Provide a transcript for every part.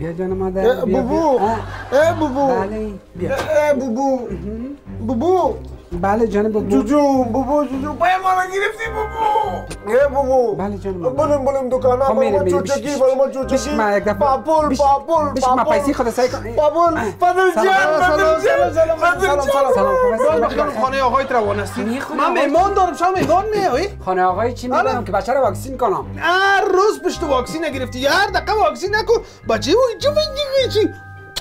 بیا جان مادر بیا، بوبو. اه. بوبو. بله بیا. اه بوبو. بوبو. بله جان بابا جوجو بوبو جوجو. پای ما رو گرفتی بوبو. اه بوبو. بله جان دکانه خب بریم میریم، میریم. چوچکی بریم بیش چوچکی. ما یک دفعه- پاپول پاپول بیش ما پاپول. پیسی خود سعی کن. پاپول سلام، جان. پدر جان سلام، سلام، سلام. سلام. باز بخیر خانه آقای روان هستی من میمان دارم شما میمان میایی خانه آقای چی آره. که بچه رو واکسین کنم. هر روز پشت واکسین نگرفتی. هر دقیقه واکسین نکن. بچه او چی چی؟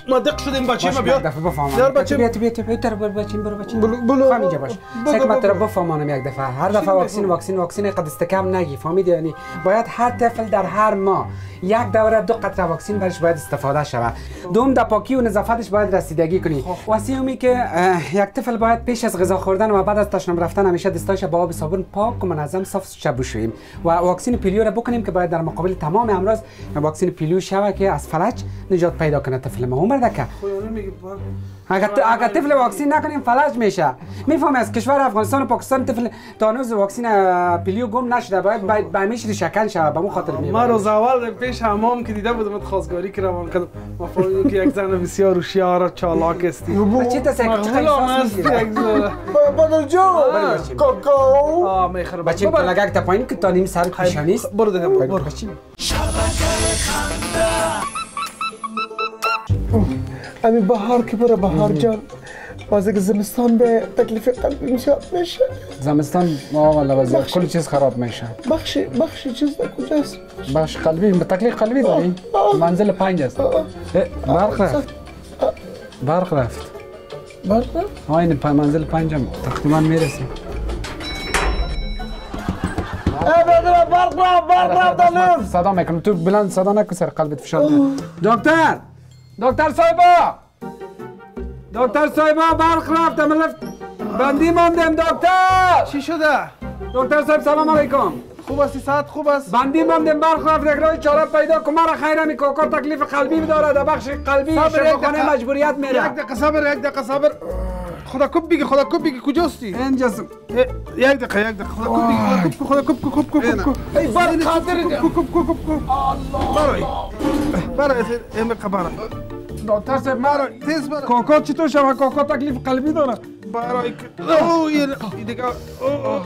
ما دق شدیم بچه ما یک دفعه بفهمم. بیار بچه بچه بیا بیا بیا تو برو بچین برو بچین بلو-. خواهم اینجا باش. تو بگو. رو بفهمانم یک دفعه. هر دفعه واکسین واکسین واکسین قد استکم نگی فهمیدی یعنی؟ باید هر طفل در هر ماه یک دوره دو قطره واکسین برش باید استفاده شود. دوم در پاکی و نظافتش باید رسیدگی کنی. و سومی که یک طفل باید پیش از غذا خوردن و بعد از تشنم رفتن همیشه دستاش با آب صابون پاک و منظم صاف شب بشوییم و واکسین پیلیو را بکنیم که باید در مقابل تمام امراض واکسین پیلیو شود که از فلج نجات پیدا کنه طفل ما. عمر دکه اگر اگر طفل واکسین نکنیم فلج میشه. می‌فهمی از کشور افغانستان و پاکستان طفل تا هنوز واکسین اه، پیلیو گم نشده. باید باید به همیشه شکن شود به مو خاطر ما می‌برم. روز اول پیش حمام که دیده بودم خواستگاری کردم ما فهمیدیم که یک زن بسیار هوشیار و چالاک استی بچه تا مغزول هم احساس یک زن پدر جان بچه. کاکاو. آه می‌خرم. بچه پلگک تا پایین که تا نیم سر پیشانی است. برو دیدم برو بچه همین بهار که بره بهار جان. بازه که زمستان به تکلیف قلبی میشه میشه. زمستان ما والا وضع کل چیز خراب میشه. بخشی بخشی چیز در کجاست؟ باش قلبی به تکلیف قلبی داری؟ منزل پنج است. برق رفت. برق رفت. برق آین پا منزل پنجم تقریبا می‌رسیم برق رفت برق رفت صدا می‌کنم. تو بلند صدا نکن سر قلبت فشار دکتر! دکتر صاحبا! دکتر صاحبا برق رفت عمل بندی ماندیم دکتر! چی شده؟ دکتر صاحب سلام علیکم. خوب استی ساعت خوب است؟ بندی ماندیم برق رفت یک راه چاره پیدا کن. مرا خیره می کاکا تکلیف قلبی داره در بخش قلبی یک شفاخانه. مجبوریت یک میره دقیقه صبر یک دقیقه صبر. خدا کب بگی خدا کب بگی. کجاستی؟ اه، یک دقیقه یک دقیقه. خدا کب بگی خدا کب خدا کب کب کب کب ای برق خاطر کب کب کب کب کب برای. برای ام قبارا دکتر صاحب مرا تیز برای کاکا چطور شوه کاکا تکلیف قلبی داره برای اوه یه یه دیگه اوه اوه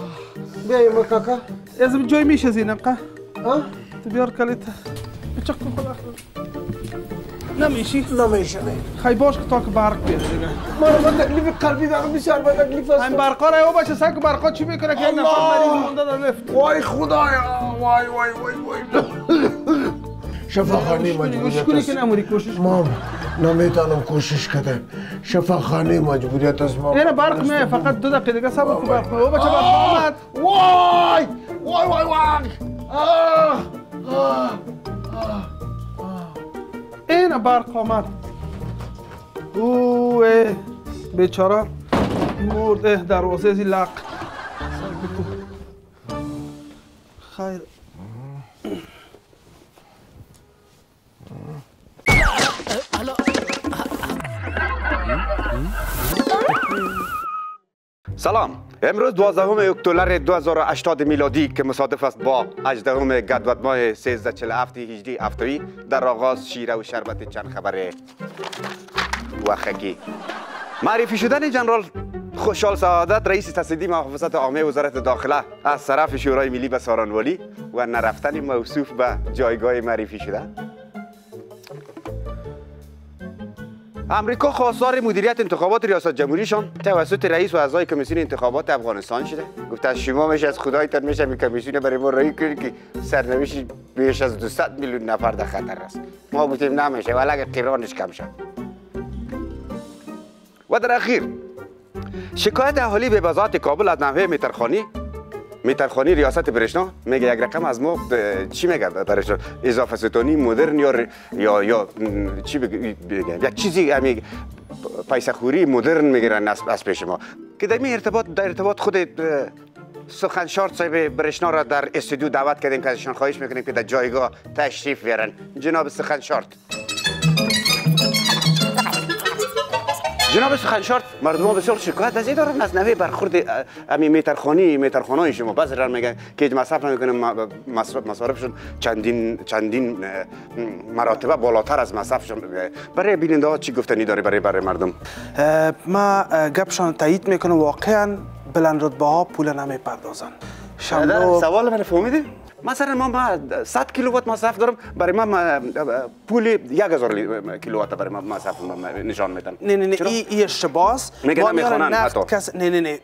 بیایم کاکا از جای میشه زینقه ها تو بیار کلیت بچک کن خدا نمیشی نمیشه نه خی باش که تا که برق بیاد دیگه ما رو با تکلیف قلبی دارم بسیار با تکلیف این هست برقا را او باشه سگ برقا چی می‌کنه که یک نفر مریض مونده در لفت وای خدایا وای وای وای وای شفاخانه مشکلی مجبوریت که است نموری کوشش مام نمی‌تونم کوشش کردم شفاخانه مجبوریت است مام اینه برق میه فقط دو دقیقه دیگه صبر کن برق او بچه برق آمد وای! وای وای وای! اینه برق آمد. اوه بیچاره مرده دروازه زی لق. خیر. سلام. امروز 12 اکتبر 2080 میلادی که مصادف است با 18 گدوت ماه 1347 هجری هفتوی در آغاز شیره و شربت چند خبره وخگی معرفی شدن جنرال خوشحال سعادت رئیس تصدیق محافظت عامه وزارت داخله از طرف شورای ملی به سارانوالی و نرفتن موصوف به جایگاه معرفی شده. امریکا خواستار مدیریت انتخابات ریاست جمهوریشان توسط رئیس و اعضای کمیسیون انتخابات افغانستان شده. گفت از شما میشه از خدایتان میشه می کمیسیون برای ما رای کنید که سرنوشت بیش از 200 میلیون نفر در خطر است. ما گفتیم نمیشه ولی اگر قیرانش کم شد. و در اخیر شکایت اهالی به وزارت کابل از نحوه میترخانی میترخانی ریاست برشنا میگه یک رقم از ما چی میگه برش اضافه ستانی مدرن یا یا یا چی بگ- بگم یک چیزی همین پیسه مدرن می‌گیرن از, پیش ما. که در ارتباط در ارتباط خود سخن شارت صاحب برشنا را در استودیو دعوت کردیم که ازشان خواهش می‌کنیم که در جایگاه تشریف بیارن. جناب سخن شارت. جناب سخنشار مردم بسیار شکایت از دارن. از نوی برخورد امی میترخانی میترخانای شما. بعضی را میگن که هیچ مصرف نمی‌کنه مصارفشون چندین چندین مراتبه بالاتر از مصرفشون. برای بیننده ها چی گفتنی داره برای برای مردم؟ ما گپشان تایید می‌کنم واقعا بلند رتبه ها پول نمی‌پردازن. شمرو سوال من فهمیدی؟ مثلا ما ما 100 کیلووات مصرف دارم برای ما پول 1000 کیلووات برای ما مصرف ما نشان میدن نه نه نه چرا؟ ای ای اشتباس نقد حتی. کس نه نه نه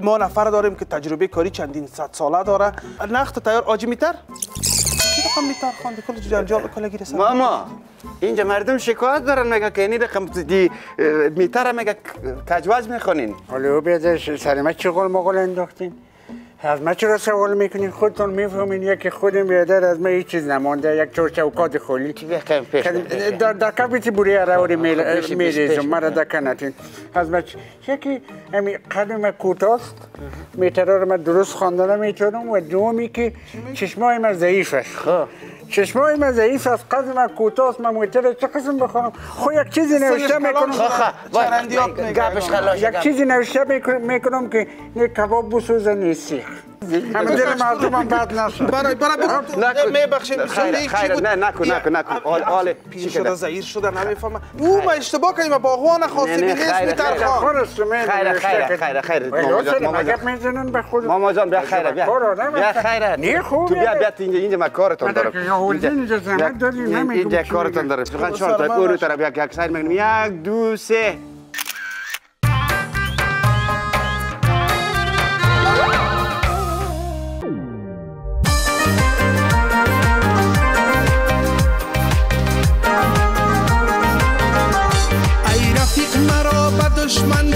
ما نفر داریم که تجربه کاری چندین صد ساله داره نقد تیار آجی میتر چی رقم میتر خواندی کل جنجال کل گیره سر ماما اینجا مردم شکایت دارن میگه که این رقم دی میتر میگه کجواز می‌خونین حالا بیادش سر چی قول مقول انداختین از من چرا سوال می‌کنین خودتون می‌فهمین یکی خودم بیادر از من هیچ چیز نمانده یک چور چوکات پیش در در کبیتی بوری پیش- میریزم. مرا دکنتین. از من یکی امی قدم کوتاست. میتره رو من درست خواندن می‌تونم و دومی که چشمای من ضعیف است چشمای من ضعیف است قدم من کوتاست من میتره چه قسم بخونم خو یک چیزی نوشته می‌کنم. گپش یک چیزی نوشته می‌کنم, که نه کباب بسوزه نیستی همه دل مردمم بد نشه برای برای میبخشیم خیر خیر نه نکن نکن نکن. آل آل پیر شده زعیر شده نمی‌فهمه او ما اشتباه کردیم باغوان نه، نیست خیر، میتر خیر. خورست خیر خیر. خیر خیر ماما جان ماما جان. می‌زنن به خود ماما جان بیا خیره بیا بیا خیره نه خوب تو بیا بیا اینجا اینجا من کارتون دارم. اینجا. زحمت. دادی، نمیگم اینجا کارتون. دارم. فقط شان تو اون طرف یک یک سایر میگم یک دو سه.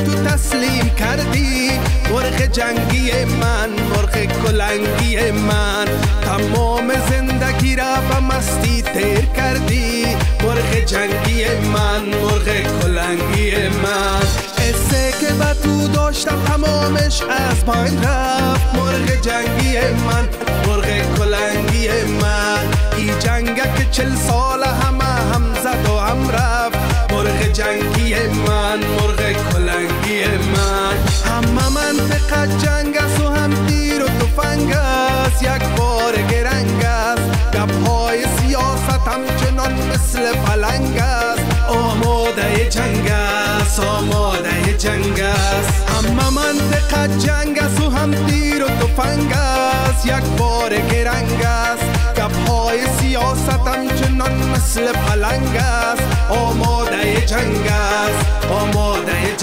تسلیم کردی؟ مرغ جنگی من مرغ کلنگی من. تمام زندگی را به مستی تیر کردی؟ مرغ جنگی من مرغ کلنگی من. قصه که به تو داشتم تمامش از پایین رفت. مرغ جنگی من مرغ کلنگی من. ای جنگ که چل سال همه هم جنگ و هم تیر و تفنگ یک بار گرنگ است سیاست همچنان مثل پلنگ آماده جنگ آماده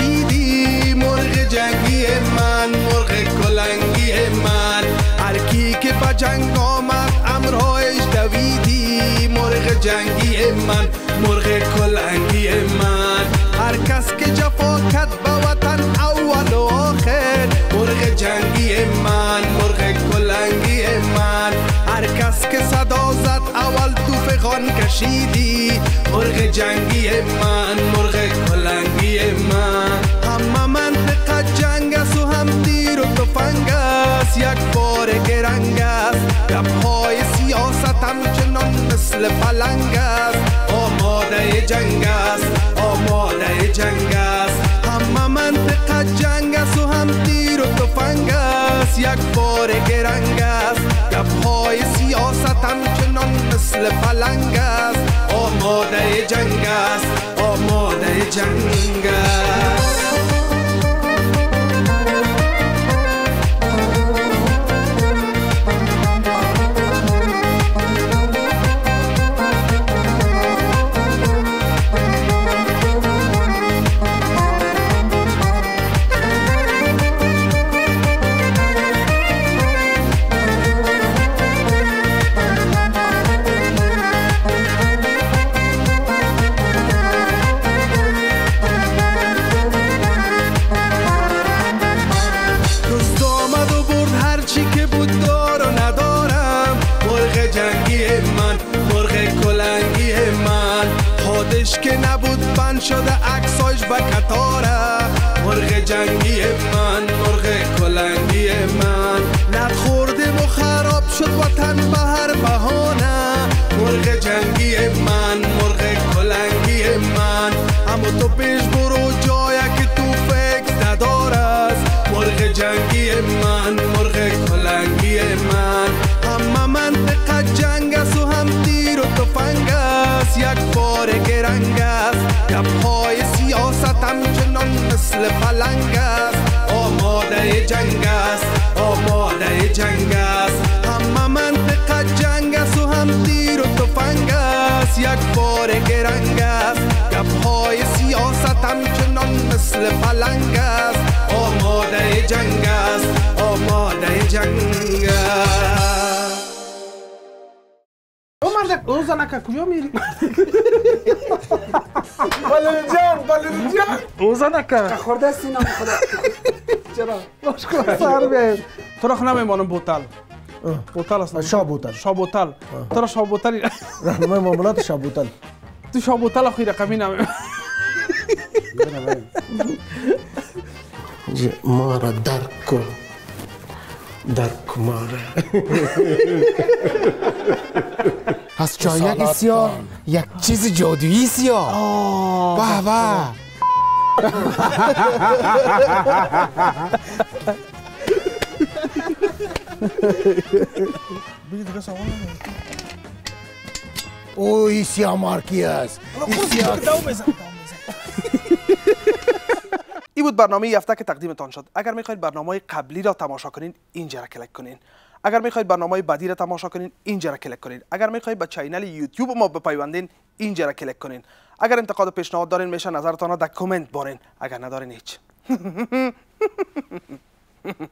کشیدی مرغ جنگی من مرغ کلنگی من. هر کی که به جنگ آمد امرایش دویدی. مرغ جنگی من مرغ کلنگی من. هر کس که جفا کرد به وطن اول و آخر مرغ جنگی من مرغ کلنگی من. هر کس که صدا زد اول تو فغان کشیدی. مرغ جنگی من مرغ کلنگی من. مثل پلنگ است آماده جنگ است آماده جنگ است. همه منطقه جنگ است و هم تیر و تفنگ است. یک بار گرنگ است گپ های سیاست همچنان مثل پلنگ است. آماده جنگ است آماده جنگ است. آماده جنگ است. آماده جنگ است. همه منطقه جنگ است و هم تیر و تفنگ است. یک بار رنگ است. گپهای سیاست همچنان مثل پلنگ است. آماده جنگ است. آماده جنگ است. او زنک کجا میری بالرجان بالرجان او زنک خورده سینم خدا چرا باش کن سر بیاید تو را خو نمیمانم بوتل بوتل است شاه بوتل شاه بوتل تو را شاه بوتل راهنمای معاملات شاه بوتل تو شاه بوتل خو رقمی نمی ما را درک کن درک ما را از چایک سیاه یک چیز جادویی سیاه به به. سیاه مارکی است؟ این سیاه. این بود برنامه این هفته که تقدیمتان شد. اگر می‌خواید برنامه قبلی را تماشا کنین اینجا را کلیک کنین. اگر می‌خواید برنامه بعدی را تماشا کنین اینجا را کلیک کنین. اگر می‌خواید به channel یوتیوب ما بپیوندین اینجا را کلیک کنین. اگر انتقاد و پیشنهاد دارین میشه نظرتان را در کامنت بارین. اگر ندارین هیچ.